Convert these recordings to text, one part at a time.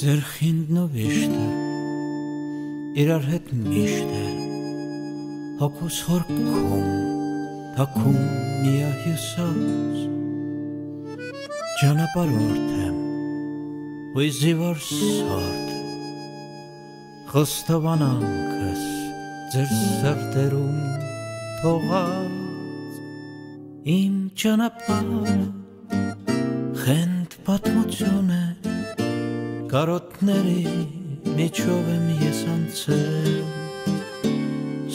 Ձեր խինդնով իշտը, իրար հետ միշտ է, հակուս հորքում, թակում միա հյուսած, ճանապարորդ եմ, ու զիվար սորդ, խոստովանանքս ձեր սրտերում թողած իմ ճանապարհը խենթ պատմություն է կարոտների միջով եմ ես անցել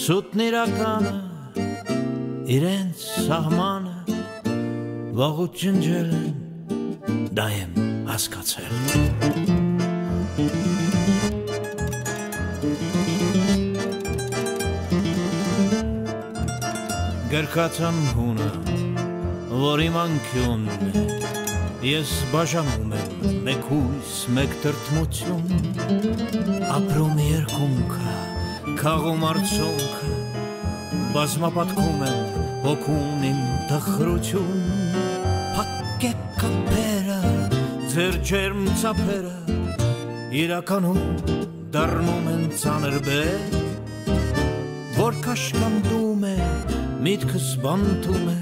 սուտն իրականը իրենց սահմանը վաղուց ջնջել են դա եմ հասկացել Գրկացան հունը, որ իմ անկյունն է, ես բաժանում եմ մեկ հույս, մեկ տրտմություն, ապրում երկունքը, քաղում արցունքը, բազմապատկում եմ հոգուն իմ տխրություն, հակեք կապերը, ձեր ջերմ ծապերը, իրականում դառնում են ծանր բեր, որ կաշկանդում է միտքս բանտում է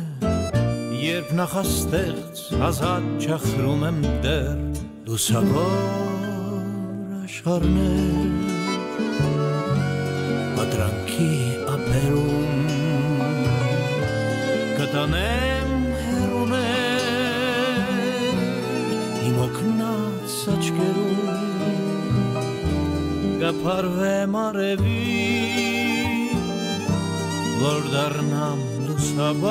երբ նախաստեղծ ազատ չախրում եմ դեռ լուսավոր աշխարհներ պատրանքի ապերում կտանեմ հերուներ իմ օգնած աչկերում կապարվեմ արևի որ դառնամ լուսաբաց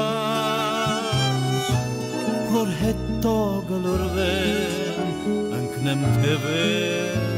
որ հետո գլորվեմ ընկնեմ թևերը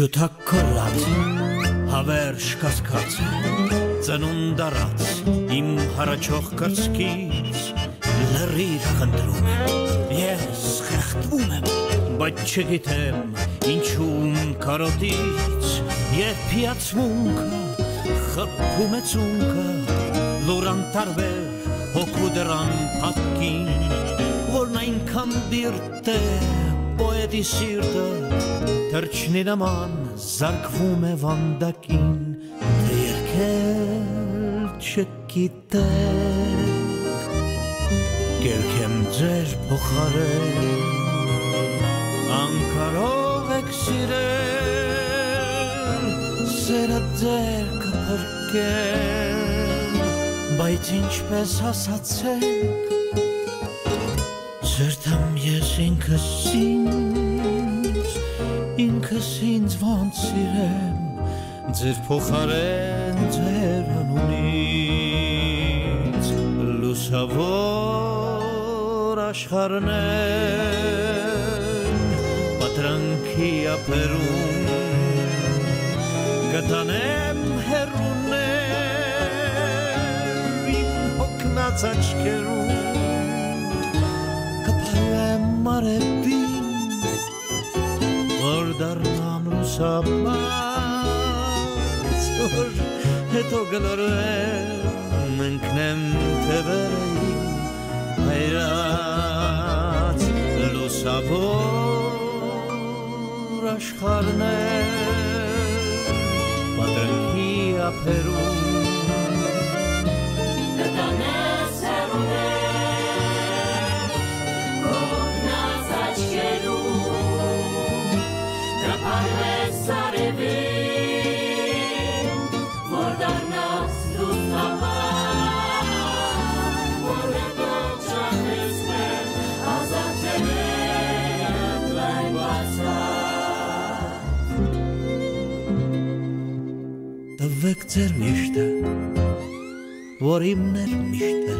Ջութակ կորած, հավերժ կասկած, ծնունդ առած, իմ հարաչող կրծքից, լրիր խնդրում եմ, ես խեղտվում եմ, բայց չգիտեմ, ինչում կարոտից, երբ հիացմունքը, խպում է ծունքը, լուրան տարվեր, հոգու դրան պատկին, որն այնքան բիրտ է, պոետի սիրտը, թրջնի նման զարկվում է վանդակին, թե երկել չգիտեք, կերքեմ ձեր փոխարեն, անկարող եք սիրել, սերը ձեր կփրկել, բայց ինչպես հասացեք, Սրտամ ես ինքս ինձ, ինքս ինձ ոնց սիրեմ, ձեր փոխարեն ձեր անունից, լուսավոր աշխարհներ, պատրանքի ապերում, գտանեմ հերուներ, իմ հոգնած աչքերում, մարեպին որ դառնամ լուսաբաց որ հետո գլորվեմ ընկնեմ թևերի հայրած լուսավոր աշխարհներ պատրկի ափերում Եղվեք ձեր միշտը, որ իմներ միշտ է,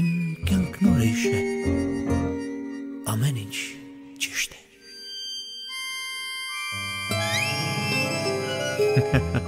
իմ կյանքն ուրիշ է, ամեն ինչ ճիշտ է։ Ha ha ha.